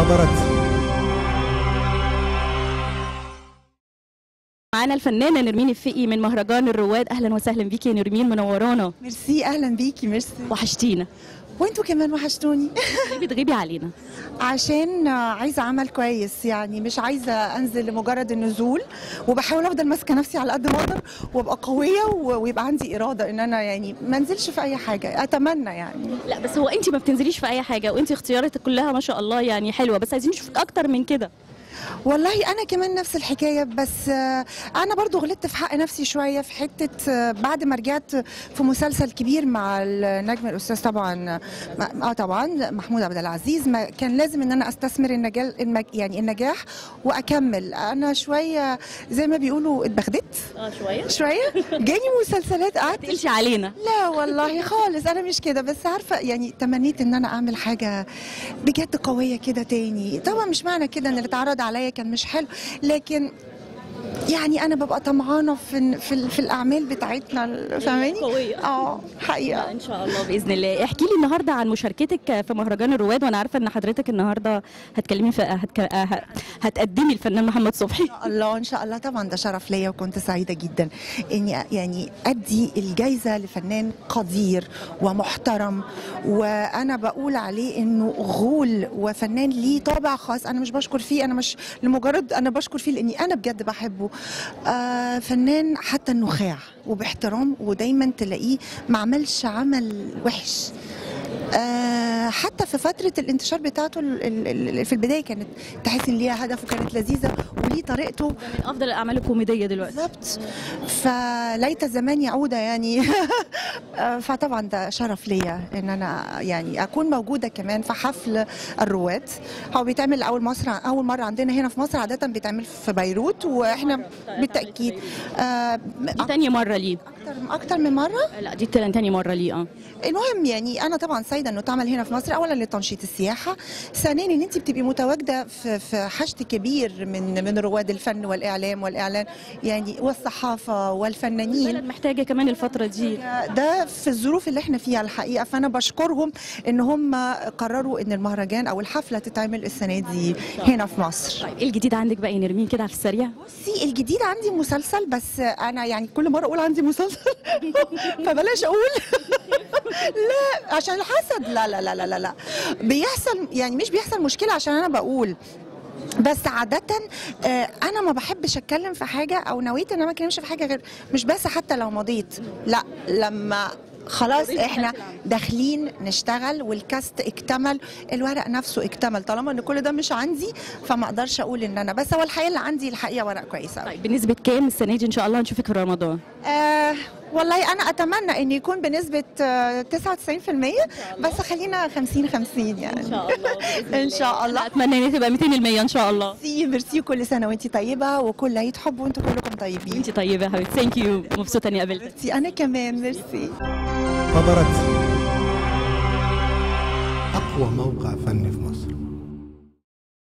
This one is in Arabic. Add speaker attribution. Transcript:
Speaker 1: صدرت
Speaker 2: معانا الفنانة نرمين الفقي من مهرجان الرواد. أهلا وسهلا بيكي يا نرمين منورانا
Speaker 3: ميرسي أهلا بيكي ميرسي.
Speaker 2: وحشتينا.
Speaker 3: وانتوا كمان وحشتوني.
Speaker 2: ليه بتغيبي علينا؟
Speaker 3: عشان عايزة عمل كويس يعني مش عايزة أنزل لمجرد النزول وبحاول أفضل ماسكة نفسي على قد ما أقدر وأبقى قوية ويبقى عندي إرادة إن أنا يعني ما أنزلش في أي حاجة أتمنى يعني.
Speaker 2: لا بس هو انت ما بتنزليش في أي حاجة وانت اختياراتك كلها ما شاء الله يعني حلوة بس عايزين نشوفك أكتر من كده.
Speaker 3: والله أنا كمان نفس الحكاية بس أنا برضو غلطت في حق نفسي شوية في حتة بعد ما رجعت في مسلسل كبير مع النجم الأستاذ طبعا آه طبعا محمود عبد العزيز ما كان لازم إن أنا أستثمر النجال المج يعني النجاح وأكمل. أنا شوية زي ما بيقولوا اتبخدت.
Speaker 2: آه شوية.
Speaker 3: شوية؟ جاني مسلسلات قعدت
Speaker 2: تقلش علينا.
Speaker 3: لا والله خالص أنا مش كده بس عارفة يعني تمنيت إن أنا أعمل حاجة بجد قوية كده تاني. طبعا مش معنى كده إن اللي اتعرض عليا كان مش حلو. لكن يعني أنا ببقى طمعانة في في, في الأعمال بتاعتنا فاهماني؟
Speaker 2: قوية.
Speaker 3: آه حقيقة.
Speaker 2: إن شاء الله بإذن الله. احكي لي النهارده عن مشاركتك في مهرجان الرواد وأنا عارفة إن حضرتك النهارده هتكلمي في هتك... هتقدمي الفنان محمد صبحي.
Speaker 3: الله إن شاء الله. طبعا ده شرف ليا وكنت سعيدة جدا. اني يعني أدي الجايزة لفنان قدير ومحترم وأنا بقول عليه إنه غول وفنان ليه طابع خاص. أنا مش بشكر فيه أنا مش لمجرد أنا بشكر فيه لأني أنا بجد بحبه آه فنان حتى النخاع وباحترام ودايما تلاقيه ما عملش عمل وحش. حتى في فترة الانتشار بتاعته في البداية كانت تحس إن ليها هدف وكانت لذيذة وليه طريقته.
Speaker 2: من أفضل الأعمال الكوميدية دلوقتي.
Speaker 3: بالظبط. فليت الزمان يعود يعني. فطبعا ده شرف ليا إن أنا يعني أكون موجودة كمان في حفل الرواد هو بيتعمل أول مصر أول مرة عندنا هنا في مصر عادة بيتعمل في بيروت وإحنا بالتأكيد. آه،
Speaker 2: دي تاني مرة ليه.
Speaker 3: أكتر أكتر من مرة؟
Speaker 2: لا دي تاني مرة ليه آه.
Speaker 3: المهم يعني أنا طبعا سعيدة إنه تعمل هنا في مصر اولا لتنشيط السياحة ثانيا إن أنت بتبقي متواجدة في في حشد كبير من من رواد الفن والإعلام والإعلان يعني والصحافة والفنانين.
Speaker 2: البلد محتاجة كمان الفترة دي.
Speaker 3: ده في الظروف اللي إحنا فيها الحقيقة فأنا بشكرهم إن هم قرروا إن المهرجان أو الحفلة تتعمل السنة دي هنا في مصر.
Speaker 2: طيب إيه الجديد عندك بقى يا نرمين؟ كده على السريع.
Speaker 3: بصي الجديد عندي مسلسل بس أنا يعني كل مرة أقول عندي مسلسل فبلاش أقول. لا عشان الحسد. لا لا لا لا لا. بيحصل يعني مش بيحصل مشكلة عشان أنا بقول. بس عادة آه، أنا ما بحبش أتكلم في حاجة أو نويت إن أنا ما أتكلمش في حاجة غير مش بس حتى لو مضيت. لا لما خلاص إحنا داخلين نشتغل وال cast اكتمل الورق نفسه اكتمل. طالما إن كل ده مش عندي فما أقدرش أقول إن أنا بس هو الحقيقة اللي عندي الحقيقة ورق كويس قوي
Speaker 2: طيب بنسبة كام السنة دي؟ إن شاء الله نشوفك في رمضان.
Speaker 3: آه والله أنا أتمنى إن يكون بنسبة آه 99% بس خلينا 50 50 يعني.
Speaker 2: إن شاء الله
Speaker 3: إن شاء الله.
Speaker 2: أتمنى إن تبقى 200% إن شاء الله.
Speaker 3: merci merci كل سنة وانت طيبة وكل عيد حب وأنتم كلكم طيبين.
Speaker 2: انت طيبة يا حبيبتي. thank you مبسوطة إني قابلتك.
Speaker 3: ميرسي أنا كمان ميرسي
Speaker 1: صدرت أقوى موقع فني في مصر.